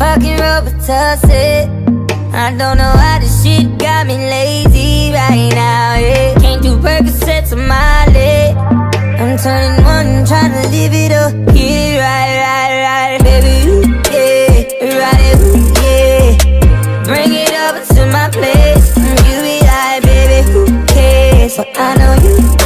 Fucking Robitussin I don't know why this shit got me lazy right now, yeah. Can't do Percocets on my leg. I'm turning one, trying to live it up Yeah, right, right, right. Baby, ooh, yeah, ride it, ooh, yeah. Bring it up to my place. You be like, baby, who cares? But I know you